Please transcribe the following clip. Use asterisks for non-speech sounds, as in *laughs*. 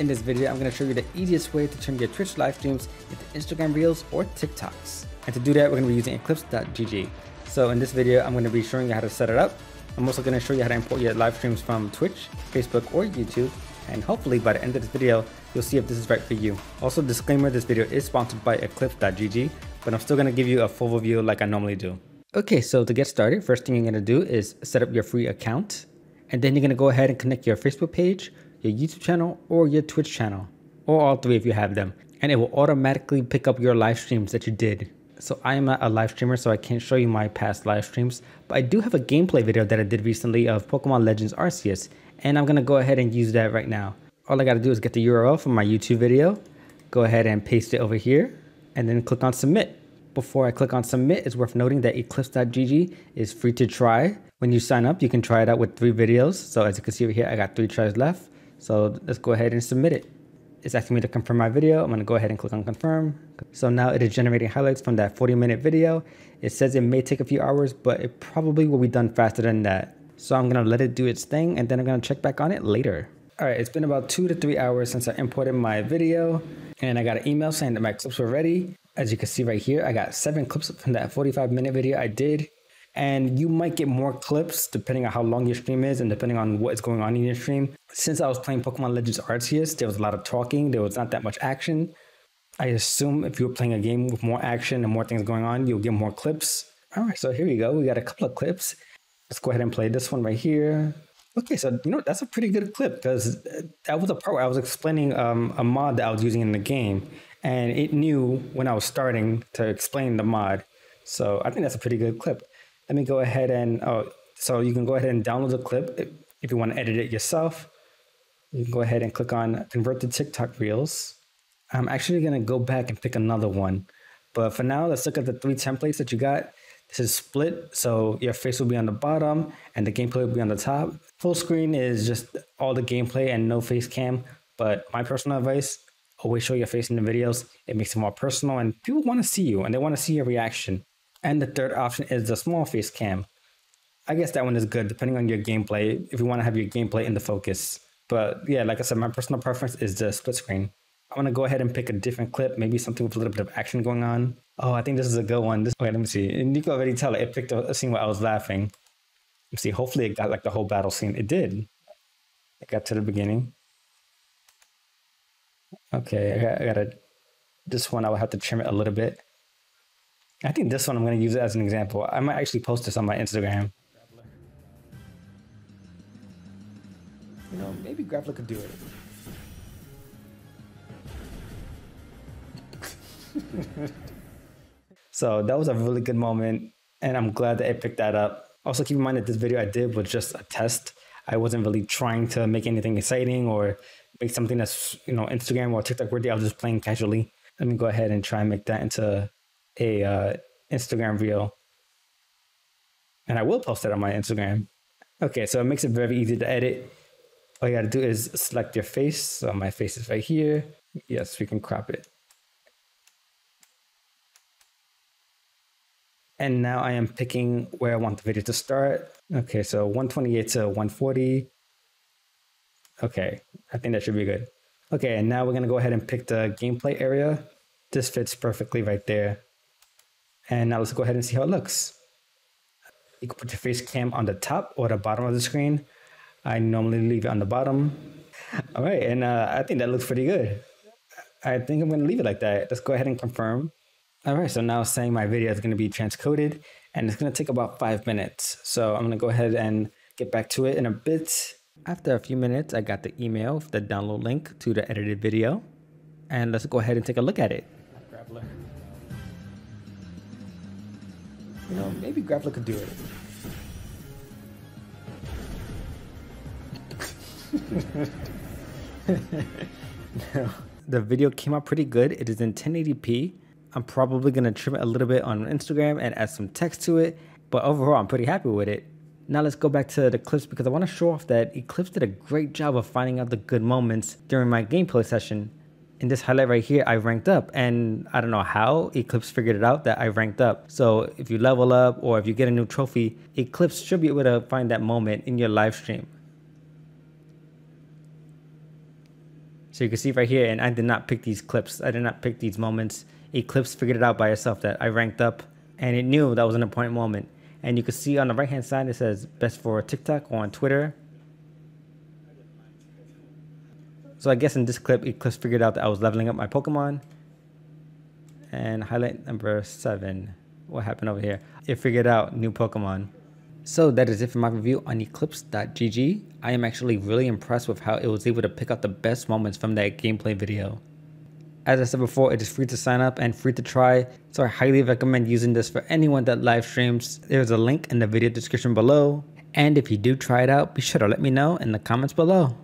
In this video, I'm to show you the easiest way to turn your Twitch live streams into Instagram Reels or TikToks. And to do that, we're to be using Eklipse.gg. So in this video, I'm to be showing you how to set it up. I'm also to show you how to import your live streams from Twitch, Facebook, or YouTube. And hopefully by the end of this video, you'll see if this is right for you. Also, disclaimer, this video is sponsored by Eklipse.gg, but I'm still to give you a full review like I normally do. Okay, so to get started, first thing you're to do is set up your free account. And then you're to go ahead and connect your Facebook page, your YouTube channel, or your Twitch channel, or all three if you have them. And it will automatically pick up your live streams that you did. So I am not a live streamer, so I can't show you my past live streams, but I do have a gameplay video that I did recently of Pokemon Legends Arceus, and I'm gonna go ahead and use that right now. All I gotta do is get the URL from my YouTube video, go ahead and paste it over here, and then click on submit. Before I click on submit, it's worth noting that Eklipse.gg is free to try. When you sign up, you can try it out with three videos. So as you can see over here, I got three tries left. So let's go ahead and submit it. It's asking me to confirm my video. I'm gonna go ahead and click on confirm. So now it is generating highlights from that 40 minute video. It says it may take a few hours, but it probably will be done faster than that. So I'm gonna let it do its thing and then I'm gonna check back on it later. All right, it's been about two to three hours since I imported my video and I got an email saying that my clips were ready. As you can see right here, I got seven clips from that 45 minute video I did. And you might get more clips depending on how long your stream is and depending on what is going on in your stream. Since I was playing Pokemon Legends Arceus, there was a lot of talking, there was not that much action. I assume if you were playing a game with more action and more things going on, you'll get more clips. All right, so here we go. We got a couple of clips. Let's go ahead and play this one right here. Okay, so you know that's a pretty good clip because that was a part where I was explaining um, a mod that I was using in the game, and it knew when I was starting to explain the mod. So I think that's a pretty good clip. Let me go ahead and oh, so you can go ahead and download the clip if, you want to edit it yourself. You can go ahead and click on convert to TikTok Reels. I'm actually gonna go back and pick another one, but for now, let's look at the three templates that you got. This is split, so your face will be on the bottom and the gameplay will be on the top. Full screen is just all the gameplay and no face cam, but my personal advice, always show your face in the videos. It makes it more personal and people want to see you and they want to see your reaction. And the third option is the small face cam. I guess that one is good depending on your gameplay, if you want to have your gameplay in the focus. But yeah, like I said, my personal preference is the split screen. I'm gonna go ahead and pick a different clip, maybe something with a little bit of action going on. Oh, I think this is a good one. This okay, let me see. And you can already tell it, picked a, a scene where I was laughing. Let's see, hopefully it got like the whole battle scene. It did. It got to the beginning. Okay, I got, I got a this one I will have to trim it a little bit. I think this one I'm gonna use it as an example. I might actually post this on my Instagram. You know, maybe Grappler could do it. *laughs* so that was a really good moment, and I'm glad that it picked that up. Also, keep in mind that this video I did was just a test. I wasn't really trying to make anything exciting or make something that's you know Instagram or TikTok worthy. I was just playing casually. Let me go ahead and try and make that into a uh, Instagram reel, and I will post it on my Instagram. Okay, so it makes it very easy to edit. All you gotta do is select your face. So my face is right here. Yes, we can crop it. And now I am picking where I want the video to start. Okay, so 128 to 140. Okay, I think that should be good. Okay, and now we're gonna go ahead and pick the gameplay area. This fits perfectly right there. And now let's go ahead and see how it looks. You can put your face cam on the top or the bottom of the screen. I normally leave it on the bottom. All right, and uh, I think that looks pretty good. I think I'm gonna leave it like that. Let's go ahead and confirm. All right, so now saying my video is to be transcoded and it's to take about five minutes. So I'm to go ahead and get back to it in a bit. After a few minutes, I got the email with the download link to the edited video. And let's go ahead and take a look at it. You know, maybe Grappler could do it. no. *laughs* The video came out pretty good. It is in 1080p I'm probably going to trim it a little bit on Instagram and add some text to it. But overall, I'm pretty happy with it. Now let's go back to the clips because I want to show off that Eklipse did a great job of finding out the good moments during my gameplay session. In this highlight right here, I ranked up and I don't know how Eklipse figured it out that I ranked up. So if you level up or if you get a new trophy, Eklipse should be able to find that moment in your live stream. So you can see right here, and I did not pick these clips. I did not pick these moments. Eklipse figured it out by itself that I ranked up and it knew that was an important moment. And you can see on the right hand side, it says best for TikTok or on Twitter. So I guess in this clip, Eklipse figured out that I was leveling up my Pokemon. And highlight number seven. What happened over here? It figured out new Pokemon. So that is it for my review on Eklipse.gg. I am actually really impressed with how it was able to pick out the best moments from that gameplay video. As I said before, it is free to sign up and free to try, so I highly recommend using this for anyone that live streams. There's a link in the video description below, and if you do try it out, be sure to let me know in the comments below.